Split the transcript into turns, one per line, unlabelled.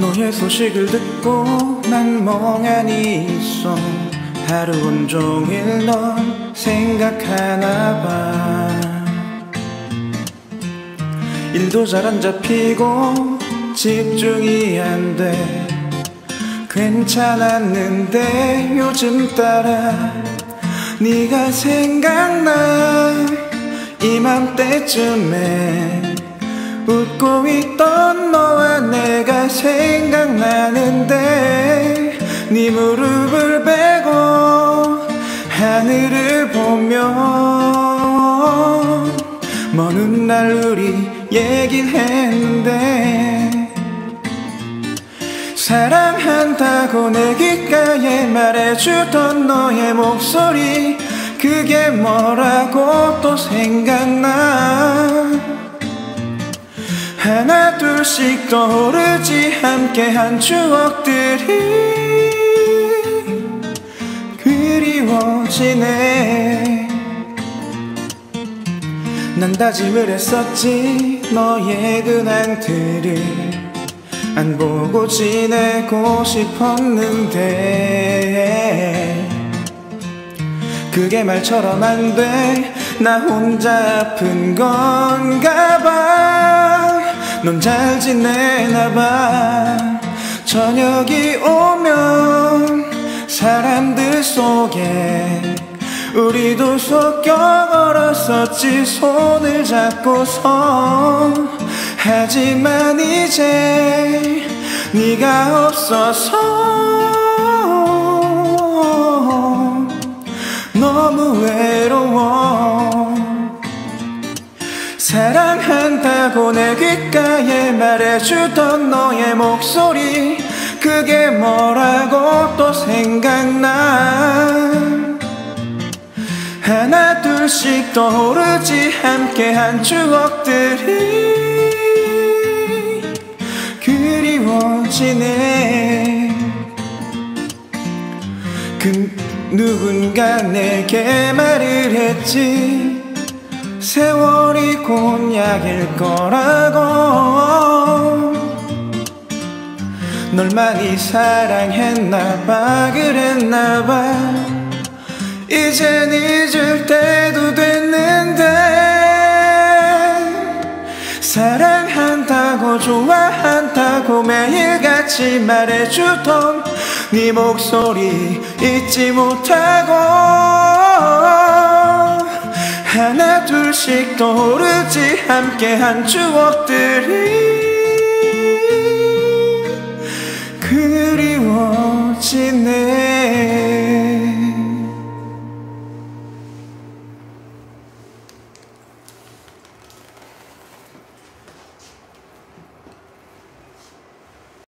너의 소식을 듣고 난 멍하니 있어. 하루 온종일 널 생각하나 봐. 일도 잘 안 잡히고 집중이 안 돼. 괜찮았는데 요즘 따라 네가 생각나 이맘때쯤에 웃고 있던 너와 내가 생각나는데 네 무릎을 베고 하늘을 보며 먼 훗날 우리 얘기를 했는데 사랑 한다고 내 귓가에 말해주던 너의 목소리. 그게 뭐라고 또 생각나? 하나 둘씩 떠오르지 함께한 추억들이 그리워지네. 난 다짐을 했었지 너의 근황들을 안 보고 지내고 싶었는데. 그게 말처럼 안 돼. 나 혼자 아픈 건가 봐넌 잘 지내나 봐. 저녁이 오면 사람들 속에 우리도 섞여 걸었었지. 손을 잡고서 하지만 이제 네가 없어서 너무 외로워. 사랑한다고 내 귓가에 말해주던 너의 목소리 그게 뭐라고 또 생각나? 하나 둘씩 떠오르지 함께한 추억들이 지네 그 누군가 내게 말을 했지. 세월이 곧 약일 거라고. 널 많이 사랑했나봐 그랬나봐. 이젠 잊을 때도 됐는데 사랑한다고 좋아한다고 매일 같이 말해주던 네 목소리 잊지 못하고 하나 둘씩 떠오르지 함께한 추억들이